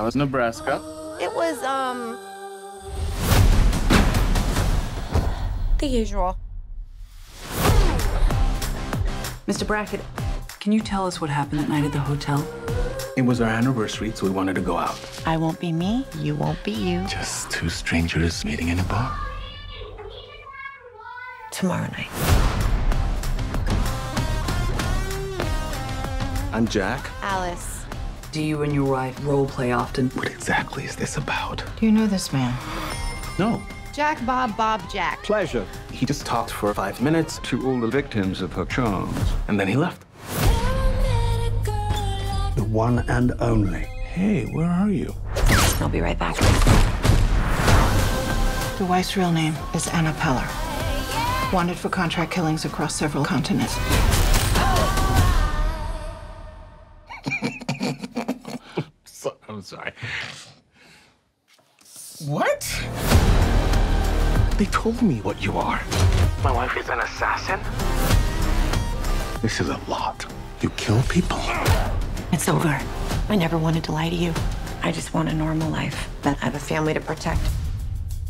How was Nebraska? It was, um. The usual. Mr. Brackett, can you tell us what happened that night at the hotel? It was our anniversary, so we wanted to go out. I won't be me, you won't be you. Just two strangers meeting in a bar. Tomorrow night. I'm Jack. Alice. Do you and your wife role play often? What exactly is this about? Do you know this man? No. Jack Bob Bob Jack. Pleasure He just talked for five minutes, to all the victims of her charms. and then he left. The one and only. Hey, where are you? I'll be right back. The wife's real name is Anna Peller. Wanted for contract killings across several continents. I'm sorry. What? They told me what you are. My wife is an assassin? This is a lot. You kill people? It's over. I never wanted to lie to you. I just want a normal life. But I have a family to protect.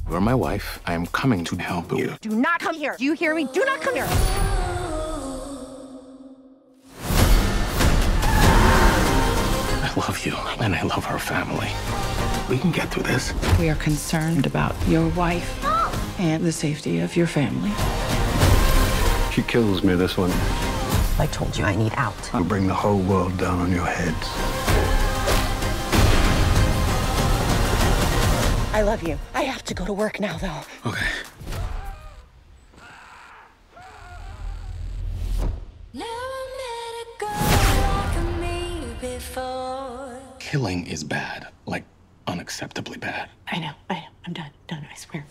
You're my wife. I am coming to help you. Do not come here. Do you hear me? Do not come here. I love you, and I love our family. We can get through this. We are concerned about your wife and the safety of your family. She kills me, this one. I told you I need out. I'll bring the whole world down on your heads. I love you. I have to go to work now, though. Okay. Killing is bad. Like, unacceptably bad. I know. I know. I'm done. Done. I swear.